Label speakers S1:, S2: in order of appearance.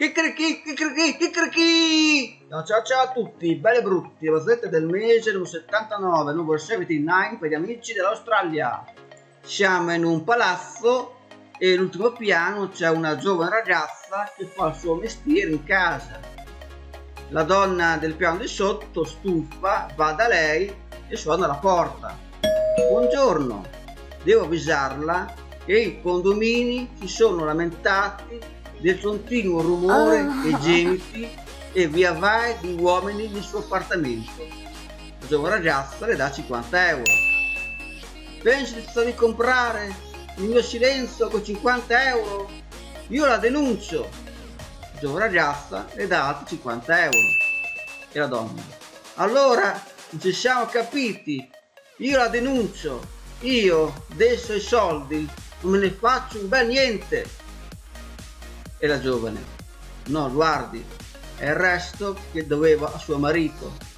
S1: Chicchirichi, chicchirichi! Ciao ciao a tutti, belli e brutti, le barzellette del mese numero 79, numero 79 per gli amici dell'Australia. Siamo in un palazzo e all'ultimo piano c'è una giovane ragazza che fa il suo mestiere in casa. La donna del piano di sotto, stufa, va da lei e suona la porta. Buongiorno, devo avvisarla che i condomini si sono lamentati del continuo rumore oh. e gemiti e via vai di uomini nel suo appartamento. La giovane ragazza le dà 50 euro. Pensi di comprare il mio silenzio con 50 euro? Io la denuncio. La giovane ragazza le dà altri 50 euro. E la donna. Allora, non ci siamo capiti. Io la denuncio. Io adesso i soldi non me ne faccio un bel niente e la giovane. No, guardi, è il resto che doveva a suo marito.